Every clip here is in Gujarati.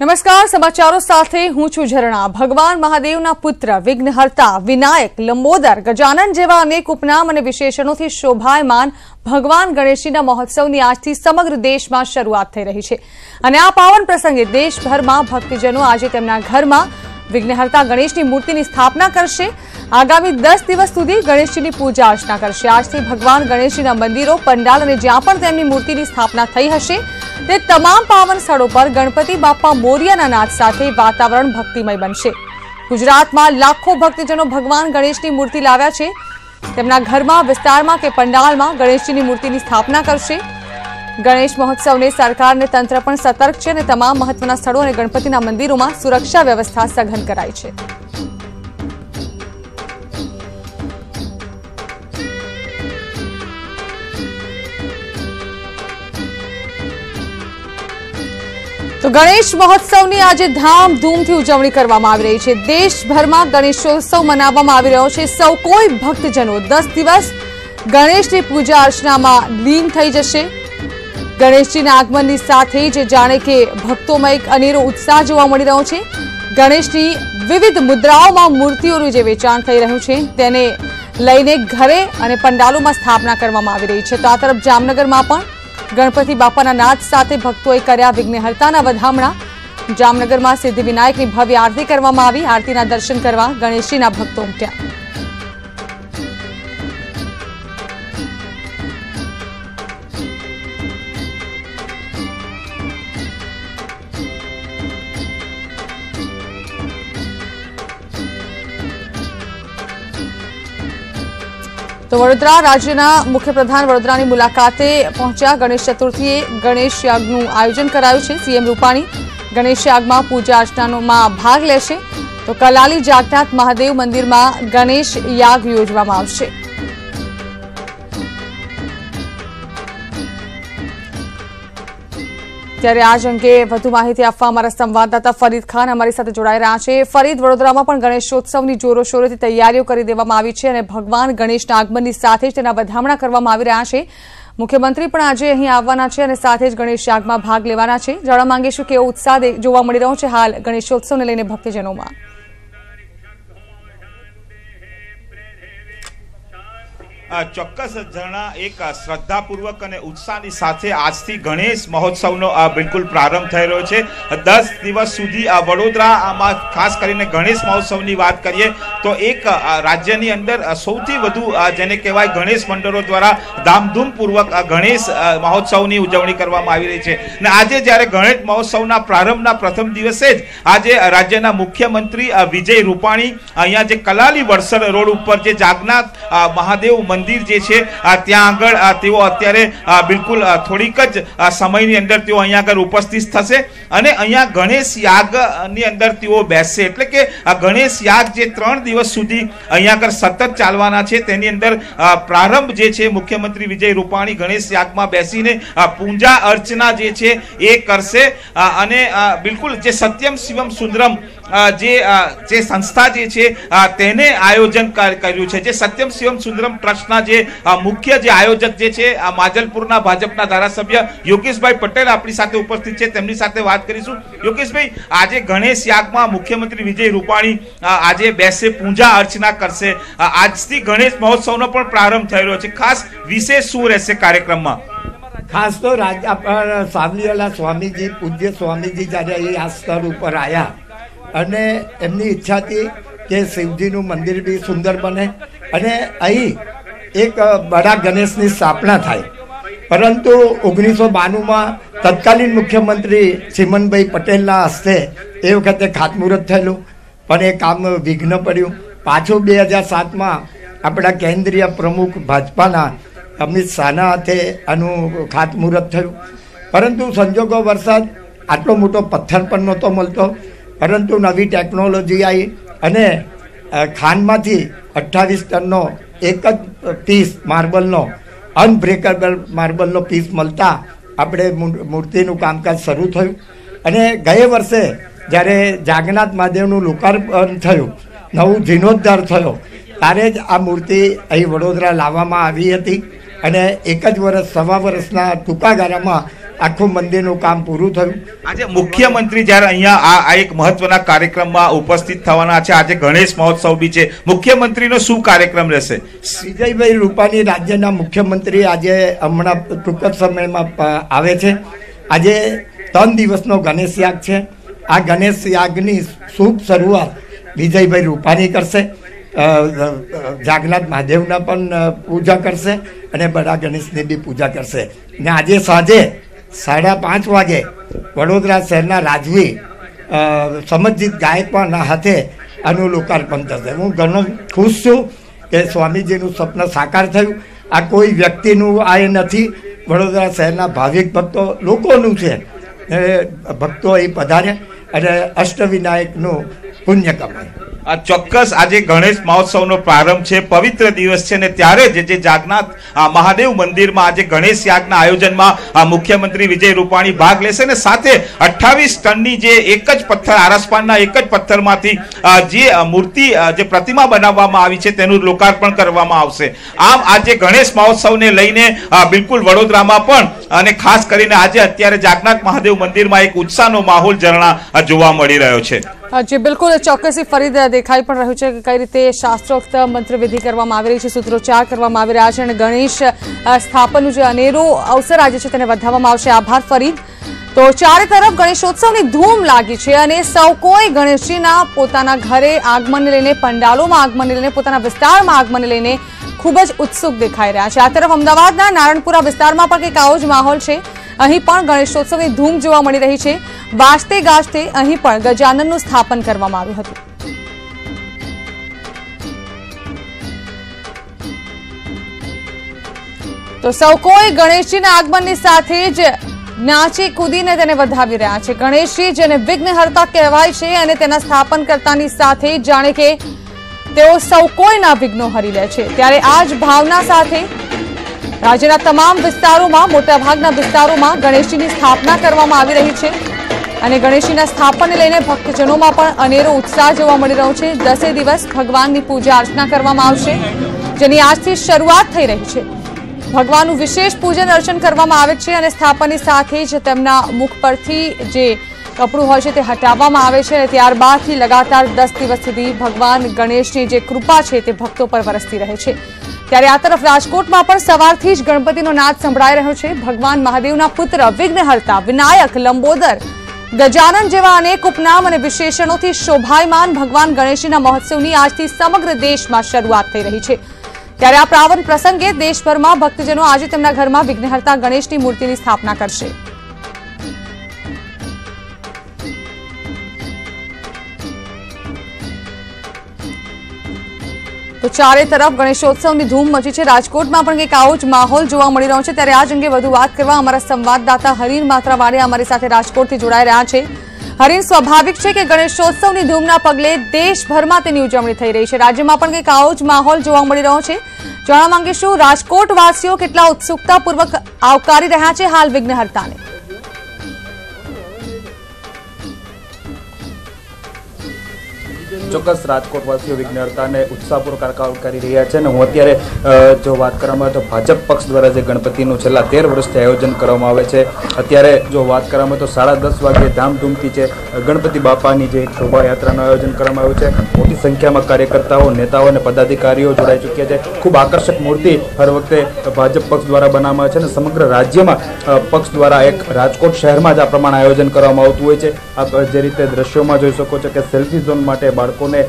નમસ્કાર, સમાચારો સાથે હું છું ઝરણા. ભગવાન મહાદેવના પુત્ર, વિઘ્નહર્તા, વિનાયક, લંબોદર, ગજાનન જેવા અનેક ઉપનામ અને વિશેષણોથી શોભાયમાન ભગવાન ગણેશજીના મહોત્સવની આજથી સમગ્ર દેશમાં શરૂઆત થઈ રહી છે. અને આ પાવન પ્રસંગે દેશભરમાં ભક્તજનો આજે તેમના ઘરમાં વિઘ્નહર્તા ગણેશની મૂર્તિની સ્થાપના કરશે. આગામી દસ દિવસ સુધી ગણેશજીની પૂજા અર્ચના કરશે. આજથી ભગવાન ગણેશજીના મંદિરો, પંડાલ અને જ્યાં પણ તેમની મૂર્તિની સ્થાપના થઈ હશે તે તમામ પાવન સ્થળો પર ગણપતિ બાપા મોરિયાના નાદ સાથે વાતાવરણ ભક્તિમય બનશે. ગુજરાતમાં લાખો ભક્તજનો ભગવાન ગણેશની મૂર્તિ લાવ્યા છે. તેમના ઘરમાં, વિસ્તારમાં કે પંડાલમાં ગણેશજીની મૂર્તિની સ્થાપના કરશે. ગણેશ મહોત્સવને સરકાર અને તંત્ર પણ સતર્ક છે અને તમામ મહત્વના સ્થળો અને ગણપતિના મંદિરોમાં સુરક્ષા વ્યવસ્થા સઘન કરાઈ છે. તો ગણેશ મહોત્સવની આજે ધામધૂમથી ઉજવણી કરવામાં આવી રહી છે. દેશભરમાં ગણેશોત્સવ મનાવવામાં આવી રહ્યો છે. સૌ કોઈ ભક્તજનો દસ દિવસ ગણેશની પૂજા અર્ચનામાં લીન થઈ જશે. ગણેશજીના આગમનની સાથે જ જાણે કે ભક્તોમાં એક અનેરો ઉત્સાહ જોવા મળી રહ્યો છે. ગણેશની વિવિધ મુદ્રાઓમાં મૂર્તિઓનું જે વેચાણ થઈ રહ્યું છે, તેને લઈને ઘરે અને પંડાલોમાં સ્થાપના કરવામાં આવી રહી છે. તો આ તરફ જામનગરમાં પણ ગણપતિ બાપાના નાદ સાથે ભક્તોએ કર્યા વિઘ્નહર્તાના વધામણા. જામનગરમાં સિદ્ધિવિનાયકની ભવ્ય આરતી કરવામાં આવી. આરતીના દર્શન કરવા ગણેશજીના ભક્તો ઉમટ્યા. તો વડોદરા રાજ્યના મુખ્યપ્રધાન વડોદરાની મુલાકાતે પહોંચ્યા. ગણેશ ચતુર્થીએ ગણેશ યાગનું આયોજન કરાયું છે. સીએમ રૂપાણી ગણેશ યાગમાં પૂજા અર્ચનામાં ભાગ લેશે. તો કલાલી જાગનાથ મહાદેવ મંદિરમાં ગણેશ યાગ યોજવામાં આવશે. ત્યારે આજ અંગે વધુ માહિતી આપવા અમારા સંવાદદાતા ફરીદ ખાન અમારી સાથે જોડાઈ રહ્યા છે. ફરીદ, વડોદરામાં પણ ગણેશોત્સવની જોરોશોરોથી તૈયારીઓ કરી દેવામાં આવી છે અને ભગવાન ગણેશના આગમનની સાથે જ તેના વધામણા કરવામાં આવી રહ્યા છે. મુખ્યમંત્રી પણ આજે અહીં આવવાના છે અને સાથે જ ગણેશ યાગમાં ભાગ લેવાના છે. જાણવા માંગીશું કેવો ઉત્સાહ જોવા મળી રહ્યો છે હાલ ગણેશોત્સવને લઈને ભક્તજનોમાં. ચોક્કસ જણા એક શ્રદ્ધાપૂર્વક અને ઉત્સાહની સાથે આજથી ગણેશ મહોત્સવનો બિલકુલ પ્રારંભ થઈ રહ્યો છે. દસ દિવસ સુધી વડોદરામાં ખાસ કરીને ગણેશ મહોત્સવની વાત કરીએ તો એક રાજ્યની અંદર સૌથી વધુ જેને કહેવાય ગણેશ મંડળો દ્વારા ધામધૂમપૂર્વક ગણેશ મહોત્સવની ઉજવણી કરવામાં આવી રહી છે. અને આજે જ્યારે ગણેશ મહોત્સવના પ્રારંભના પ્રથમ દિવસે જ આજે રાજ્યના મુખ્યમંત્રી વિજય રૂપાણી, અહીંયા જે કલાલી વડસર રોડ ઉપર જે જાગનાથ મહાદેવ મંદિર મંદિર જે છે ત્યાં આગળ તેઓ અત્યારે બિલકુલ થોડીક જ સમયની અંદર તેઓ અહીંયા આગળ ઉપસ્થિત થશે. અને અહીંયા ગણેશ યાગની અંદર તેઓ બેસશે. એટલે કે ગણેશ યાગ જે ત્રણ દિવસ સુધી અહીંયા આગળ સતત ચાલવાના છે, તેની અંદર પ્રારંભ જે છે, મુખ્યમંત્રી વિજય રૂપાણી ગણેશ યાગમાં બેસીને પૂજા અર્ચના જે છે, એ કરશે. અને બિલકુલ જે સત્યમ શિવમ સુંદરમ જે સંસ્થા જે છે તેને આયોજન કર્યું છે. જે સત્યમ શિવમ સુંદરમ ટ્રસ્ટના જે મુખ્ય જે આયોજક જે છે માજલપુરના ભાજપના ધારાસભ્ય યોગેશભાઈ પટેલ આપણી સાથે ઉપસ્થિત છે. તેમની સાથે વાત કરીશું. યોગેશભાઈ, આજે ગણેશ યાગમાં મુખ્યમંત્રી વિજય રૂપાણી આજે બેસે પૂજા અર્ચના કરશે. આજથી ગણેશ મહોત્સવનો પણ પ્રારંભ થઈ રહ્યો છે. ખાસ વિશેષ શું રહેશે કાર્યક્રમમાં? ખાસ તો રાજા સાવલીવાલા સ્વામીજી, પૂજ્ય સ્વામીજી જ્યારે આ સ્તર ઉપર આવ્યા અને એમની ઈચ્છા હતી કે શિવજીનું મંદિર બી સુંદર બને. અને અહીં એક બડા ગણેશની સ્થાપના થાય. પરંતુ ઓગણીસો બાણુંમાં તત્કાલીન મુખ્યમંત્રી ચિમનભાઈ પટેલના હસ્તે એ વખતે ખાતમુહૂર્ત થયેલું. પણ એ કામ વિઘ્ન પડ્યું. પાછું બે હજાર સાતમાં આપણા કેન્દ્રીય પ્રમુખ ભાજપાના અમિત શાહના હાથે આનું ખાતમુહૂર્ત થયું. પરંતુ સંજોગો વરસાદ આટલો મોટો પથ્થર પણ નહોતો મળતો. પરંતુ નવી ટેકનોલોજી આવી અને ખાનમાંથી અઠ્ઠાવીસ ટનનો એક જ પીસ માર્બલનો, અનબ્રેકેબલ માર્બલનો પીસ મળતા આપણે મૂર્તિનું કામકાજ શરૂ થયું. અને ગયે વર્ષે જ્યારે જાગન્નાથ મહાદેવનું લોકાર્પણ થયું, નવું જીર્ણોદ્ધાર થયો, ત્યારે જ આ મૂર્તિ અહીં વડોદરા લાવવામાં આવી હતી. અને એક જ વર્ષ સવા વર્ષના ટૂંકા ગાળામાં આખું મંદિરનું કામ પૂરું થયું. આજે મુખ્યમંત્રી જ્યારે અહીંયા આ એક મહત્વના કાર્યક્રમમાં ઉપસ્થિત થવાના છે. આજે ગણેશ મહોત્સવ બી છે. મુખ્યમંત્રીનો શું કાર્યક્રમ રહેશે? વિજયભાઈ રૂપાણી રાજ્યના મુખ્યમંત્રી આજે હમણાં ટૂંક જ સમયમાં આવે છે. આજે ત્રણ દિવસનો ગણેશ યાગ છે. આ ગણેશ યાગની શુભ શરૂઆત વિજયભાઈ રૂપાણી કરશે. જાગનાથ મહાદેવના પણ પૂજા કરશે અને બડા ગણેશની બી પૂજા કરશે. ને આજે સાંજે સાડા પાંચ વાગે વડોદરા શહેરના રાજવી સમજિત ગાયકવાડના હાથે આનું લોકાર્પણ થશે હું ઘણો ખુશ છું કે સ્વામીજીનું સ્વપ્ન સાકાર થયું. આ કોઈ વ્યક્તિનું આ એ નથી. વડોદરા શહેરના ભાવિક ભક્તો લોકોનું છે. એ ભક્તો અહીં પધારે અને અષ્ટવિનાયકનું પુણ્ય કમાય. આ ચોક્કસ આજે ગણેશ મહોત્સવનો પ્રારંભ છે, પવિત્ર દિવસ છે ને ત્યારે જે જે જાગનાથ મહાદેવ મંદિરમાં આજે ગણેશ યાગના આયોજનમાં મુખ્યમંત્રી વિજય રૂપાણી ભાગ લેશે ને સાથે અઠ્ઠાવીસ ટનની જે એક જ પથ્થર, આરસપાનના એક જ પથ્થરમાંથી જે મૂર્તિ જે પ્રતિમા બનાવવામાં આવી છે તેનું લોકાર્પણ કરવામાં આવશે. આમ આજે ગણેશ મહોત્સવને લઈને બિલકુલ વડોદરામાં પણ અને ખાસ કરીને આજે અત્યારે જાગનાથ મહાદેવ મંદિરમાં એક ઉત્સાહનો માહોલ ઝરણા જોવા મળી રહ્યો છે. જી, બિલકુલ. ચોક્કસથી ફરી દેખાઈ પણ રહ્યું છે કે કઈ રીતે શાસ્ત્રોક્ત મંત્રવિધિ કરવામાં આવી રહી છે, સૂત્રોચ્ચાર કરવામાં આવી રહ્યા છે અને ગણેશ સ્થાપનનું જે અનેરો અવસર આજે છે તેને વધાવવામાં આવશે. આભાર ફરી. તો ચારે તરફ ગણેશોત્સવની ધૂમ લાગી છે અને સૌ કોઈ ગણેશજીના પોતાના ઘરે આગમનને લઈને, પંડાલોમાં આગમનને લઈને, પોતાના વિસ્તારમાં આગમનને લઈને ખૂબ જ ઉત્સુક દેખાઈ રહ્યા છે. આ તરફ અમદાવાદના નારણપુરા વિસ્તારમાં પણ કંઈક આવો જ માહોલ છે. અહીં પણ ગણેશોત્સવની ધૂમ જોવા મળી રહી છે. વાજતે ગાજતે અહીં પણ ગજાનનનું સ્થાપન કરવામાં આવ્યું હતું. તો સૌ કોઈ ગણેશજીના આગમનની સાથે જ નાચી કૂદીને તેને વધાવી રહ્યા છે. ગણેશજી જેને વિઘ્નહર્તા કહેવાય છે અને તેના સ્થાપન કરતાની સાથે જાણે કે તેઓ સૌ કોઈના વિઘ્નો હરી લે છે. ત્યારે આ ભાવના સાથે રાજ્યના તમામ વિસ્તારોમાં, મોટાભાગના વિસ્તારોમાં ગણેશજીની સ્થાપના કરવામાં આવી રહી છે. અને ગણેશજીના સ્થાપનને લઈને ભક્તજનોમાં પણ અનેરો ઉત્સાહ જોવા મળી રહ્યો છે. દસે દિવસ ભગવાનની પૂજા અર્ચના કરવામાં આવશે, જેની આજથી શરૂઆત થઈ રહી છે. ભગવાનનું વિશેષ પૂજન અર્ચન કરવામાં આવે છે અને સ્થાપનની સાથે જ તેમના મુખ પરથી જે કપડું હોય છે તે હટાવવામાં આવે છે અને ત્યારબાદથી લગાતાર દસ દિવસ સુધી ભગવાન ગણેશની જે કૃપા છે તે ભક્તો પર વરસતી રહે છે. ત્યારે આ તરફ રાજકોટમાં પણ સવારથી જ ગણપતિનો નાદ સંભળાઈ રહ્યો છે. ભગવાન મહાદેવના પુત્ર વિઘ્નહર્તા, વિનાયક, લંબોદર, ગજાનન જેવા અનેક ઉપનામ અને વિશેષણોથી શોભાયમાન ભગવાન ગણેશજીના મહોત્સવની આજથી સમગ્ર દેશમાં શરૂઆત થઈ રહી છે. ત્યારે આ પ્રાવણ પ્રસંગે દેશભરમાં ભક્તજનો આજે તેમના ઘરમાં વિઘ્નહર્તા ગણેશની મૂર્તિની સ્થાપના કરશે. તો ચારે તરફ ગણેશોત્સવની ધૂમ મચી છે. રાજકોટમાં પણ કંઈક આવો જ માહોલ જોવા મળી રહ્યો છે. ત્યારે આ અંગે વધુ વાત કરવા અમારા સંવાદદાતા હરીન માત્રાવાડે અમારી સાથે રાજકોટથી જોડાઈ રહ્યા છે. હરીન, સ્વાભાવિક છે કે ગણેશોત્સવની ધૂમના પગલે દેશભરમાં તેની ઉજવણી થઈ રહી છે. રાજ્યમાં પણ કંઈક આવો જ માહોલ જોવા મળી રહ્યો છે. જાણવા માંગીશું, રાજકોટવાસીઓ કેટલા ઉત્સુકતાપૂર્વક આવકારી રહ્યા છે હાલ વિઘ્નહર્તાને. ચોક્કસ રાજકોટવાસીઓ વિઘ્નહર્તાને ઉત્સાહપૂર્વક આવકાર કરી રહ્યા છે અને હું અત્યારે જો વાત કરવામાં તો ભાજપ પક્ષ દ્વારા જે ગણપતિનું છેલ્લા તેર વર્ષથી આયોજન કરવામાં આવે છે, અત્યારે જો વાત કરવામાં તો સાડા દસ વાગે ધામધૂમથી છે ગણપતિ બાપાની જે શોભાયાત્રાનું આયોજન કરવામાં આવ્યું છે, મોટી સંખ્યામાં કાર્યકર્તાઓ, નેતાઓ અને પદાધિકારીઓ જોડાઈ ચૂક્યા છે. ખૂબ આકર્ષક મૂર્તિ હર વખતે ભાજપ પક્ષ દ્વારા બનાવવામાં આવે છે અને સમગ્ર રાજ્યમાં પક્ષ દ્વારા એક રાજકોટ શહેરમાં જ આ પ્રમાણે આયોજન કરવામાં આવતું હોય છે. આપ જે રીતે દ્રશ્યોમાં જોઈ શકો છો કે સેલ્ફી ઝોન માટે બાળકોને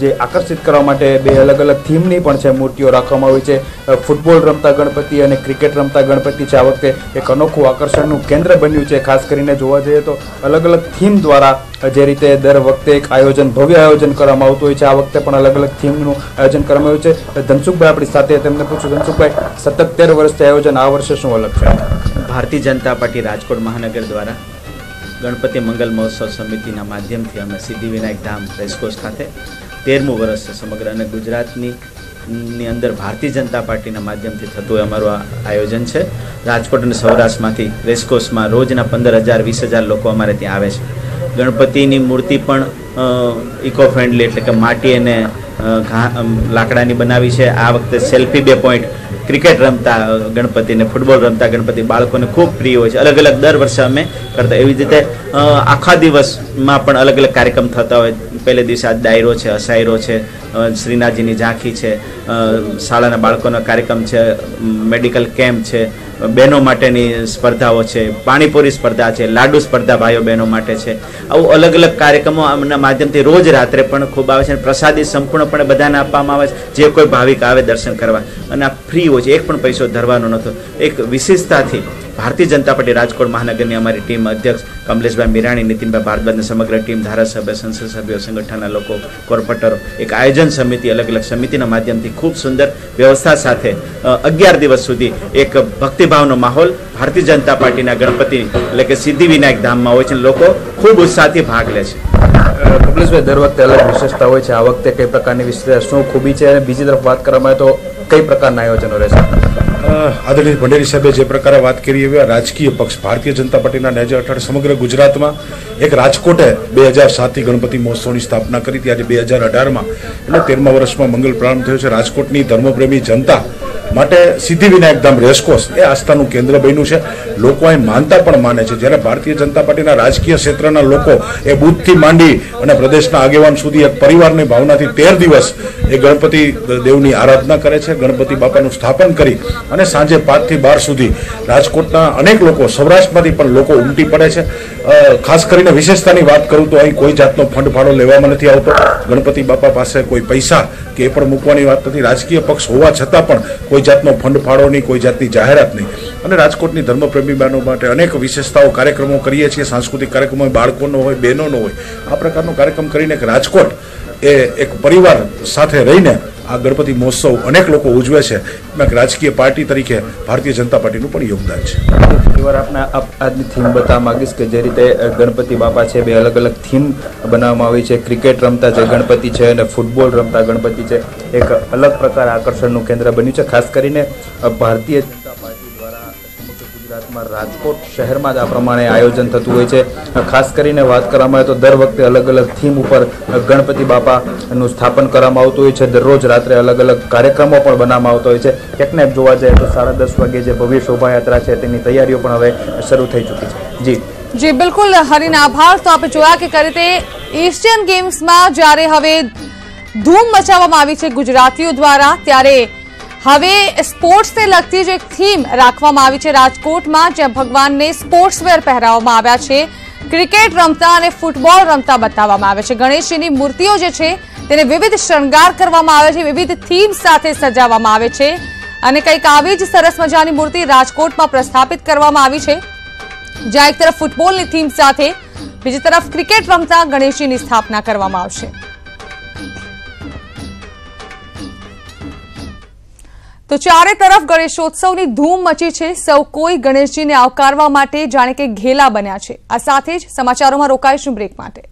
જે આકર્ષિત કરવા માટે બે અલગ અલગ થીમની પણ છે મૂર્તિઓ રાખવામાં આવી છે. ફૂટબોલ રમતા ગણપતિ અને ક્રિકેટ રમતા ગણપતિ છે. આ વખતે એક અનોખું આકર્ષણનું કેન્દ્ર બન્યું છે. ખાસ કરીને જોવા જઈએ તો અલગ અલગ થીમ દ્વારા જે રીતે દર વખતે એક આયોજન, ભવ્ય આયોજન કરવામાં આવતું હોય છે. આ વખતે પણ અલગ અલગ થીમનું આયોજન કરવામાં આવ્યું છે. ધનસુખભાઈ આપણી સાથે, તેમને પૂછું. ધનસુખભાઈ, સતત તેર વર્ષથી આયોજન આ વર્ષે શું અલગ છે? ભારતીય જનતા પાર્ટી રાજકોટ મહાનગર દ્વારા ગણપતિ મંગલ મહોત્સવ સમિતિના માધ્યમથી અમે સિદ્ધિવિનાયક ધામ રેસકોર્સ ખાતે તેરમું વર્ષ છે સમગ્ર અને ગુજરાતની, ની અંદર ભારતીય જનતા પાર્ટીના માધ્યમથી થતું અમારું આ આયોજન છે. રાજકોટ અને સૌરાષ્ટ્રમાંથી રેસકોર્સમાં રોજના પંદર હજાર વીસ હજાર લોકો અમારે ત્યાં આવે છે. ગણપતિની મૂર્તિ પણ ઇકો ફ્રેન્ડલી એટલે કે માટી અને લાકડાની બનાવી છે. આ વખતે સેલ્ફી બે પોઈન્ટ ક્રિકેટ રમતા ગણપતિને ફૂટબોલ રમતા ગણપતિ બાળકોને ખૂબ પ્રિય હોય છે. અલગ અલગ દર વર્ષે અમે કરતા. એવી રીતે આખા દિવસમાં પણ અલગ અલગ કાર્યક્રમ થતા હોય. પહેલે દિવસે આ ડાયરો છે, અસાયરો છે શ્રીનાથજીની ઝાંખી છે શાળાના બાળકોનો કાર્યક્રમ છે મેડિકલ કેમ્પ છે બહેનો માટેની સ્પર્ધાઓ છે, પાણીપુરી સ્પર્ધા છે, લાડુ સ્પર્ધા ભાઈઓ બહેનો માટે છે. આવું અલગ અલગ કાર્યક્રમો આમના માધ્યમથી રોજ રાત્રે પણ ખૂબ આવે છે અને પ્રસાદી સંપૂર્ણપણે બધાને આપવામાં આવે છે. જે કોઈ ભાવિક આવે દર્શન કરવા. અને આ ફ્રી હોય છે, એક પણ પૈસો ધરવાનો નહોતો. એક વિશેષતાથી ભારતીય જનતા પાર્ટી રાજકોટ મહાનગરની અમારી ટીમ અધ્યક્ષ કમલેશભાઈ મીરાણી, નીતિનભાઈ ભારદ્વાજની સમગ્ર ટીમ, ધારાસભ્ય, સંસદ સભ્યો, સંગઠનના લોકો, કોર્પોરેટરો, એક આયોજન સમિતિ, અલગ અલગ સમિતિના માધ્યમથી ખૂબ સુંદર વ્યવસ્થા સાથે અગિયાર દિવસ સુધી એક ભક્તિભાવનો માહોલ ભારતીય જનતા પાર્ટીના ગણપતિ, એટલે કે સિદ્ધિ વિનાયક ધામમાં હોય છે લોકો ખૂબ ઉત્સાહથી ભાગ લે છે. કમલેશભાઈ, દર વખતે અલગ વિશેષતા હોય છે. આ વખતે કઈ પ્રકારની વિશેષતા શું ખૂબી છે? અને બીજી તરફ વાત કરવામાં આવે તો કઈ પ્રકારના આયોજનો રહેશે? આદરણીય ભંડેરી સાહેબે જે પ્રકારે વાત કરી એવી રાજકીય પક્ષ, ભારતીય જનતા પાર્ટીના નેજા હેઠળ સમગ્ર ગુજરાતમાં એક રાજકોટે બે હજાર સાતથી ગણપતિ મહોત્સવની સ્થાપના કરી ત્યારે બે હજાર અઢારમાં એટલે તેરમા વર્ષમાં મંગલ પ્રારંભ થયો છે. રાજકોટની ધર્મપ્રેમી જનતા માટે સિદ્ધિવિનાયક ધામ રેસકોર્સ એ આસ્થાનું કેન્દ્ર બન્યું છે. લોકો અહીં માનતા પણ માને છે. જ્યારે ભારતીય જનતા પાર્ટીના રાજકીય ક્ષેત્રના લોકો એ બુથથી માંડી અને પ્રદેશના આગેવાન સુધી એક પરિવારની ભાવનાથી તેર દિવસ એ ગણપતિ દેવની આરાધના કરે છે. ગણપતિ બાપાનું સ્થાપન કરી અને સાંજે પાંચથી બાર સુધી રાજકોટના અનેક લોકો સૌરાષ્ટ્રમાંથી પણ લોકો ઉમટી પડે છે. ખાસ કરીને વિશેષતાની વાત કરું તો અહીં કોઈ જાતનો ફંડ ફાળો લેવામાં નથી આવતો. ગણપતિ બાપા પાસે કોઈ પૈસા કે એ પણ મૂકવાની વાત નથી. રાજકીય પક્ષ હોવા છતાં પણ કોઈ જાતનો ફંડ ફાળો નહીં, કોઈ જાતની જાહેરાત નહીં. અને રાજકોટની ધર્મપ્રેમી બહેનો માટે અનેક વિશેષતાઓ કાર્યક્રમો કરીએ છીએ. સાંસ્કૃતિક કાર્યક્રમો બાળકોનો હોય, બહેનોનો હોય. આ પ્રકારનો કાર્યક્રમ કરીને કે રાજકોટ એ એક પરિવાર સાથે રહીને આ ગણપતિ મહોત્સવ અનેક લોકો ઉજવે છે. એમાં રાજકીય પાર્ટી તરીકે ભારતીય જનતા પાર્ટીનું પણ યોગદાન છે. ફરીવાર આપના આપ આજની થીમ બતાવવા માંગીશ કે જે રીતે ગણપતિ બાપા છે, બે અલગ અલગ થીમ બનાવવામાં આવી છે. ક્રિકેટ રમતા જે ગણપતિ છે અને ફૂટબોલ રમતા ગણપતિ છે, એક અલગ પ્રકાર આકર્ષણનું કેન્દ્ર બન્યું છે. ખાસ કરીને ભારતીય ગુજરાતમાં રાજકોટ શહેરમાં જ આ પ્રમાણે આયોજન થતું હોય છે. ખાસ કરીને વાત કરવામાં આવે તો દર વખતે અલગ અલગ થીમ ઉપર ગણપતિ બાપાનું સ્થાપન કરવામાં આવતું હોય છે. દરરોજ રાત્રે અલગ અલગ કાર્યક્રમો પણ બનાવવામાં આવતા હોય છે. ક્યાંક જોવા જાય તો સાડા દસ વાગે જે ભવ્ય શોભાયાત્રા છે તેની તૈયારીઓ પણ હવે શરૂ થઈ ચૂકી છે. જી. જી, બિલકુલ, હરિના, આભાર. તો આપણે જોયા કે કઈ રીતે એશિયન ગેમ્સમાં જ્યારે હવે ધૂમ મચાવવામાં આવી છે ગુજરાતીઓ દ્વારા, ત્યારે હવે સ્પોર્ટ્સને લગતી જે થીમ રાખવામાં આવી છે રાજકોટમાં, જ્યાં ભગવાનને સ્પોર્ટ્સવેર પહેરાવવામાં આવ્યા છે. ક્રિકેટ રમતા અને ફૂટબોલ રમતા બતાવવામાં આવે છે. ગણેશજીની મૂર્તિઓ જે છે, તેને વિવિધ શણગાર કરવામાં આવે છે, વિવિધ થીમ સાથે સજાવવામાં આવે છે. અને કંઈક આવી જ સરસ મજાની મૂર્તિ રાજકોટમાં પ્રસ્થાપિત કરવામાં આવી છે. જ્યાં એક તરફ ફૂટબોલની થીમ સાથે, બીજી તરફ ક્રિકેટ રમતા ગણેશજીની સ્થાપના કરવામાં આવશે. તો ચારે તરફ ગણેશોત્સવની ધૂમ મચી છે. સૌ કોઈ ગણેશજીને આવકારવા માટે જાણે કે ઘેલા બન્યા છે. આ સાથે જ સમાચારોમાં રોકાઈશું બ્રેક માટે.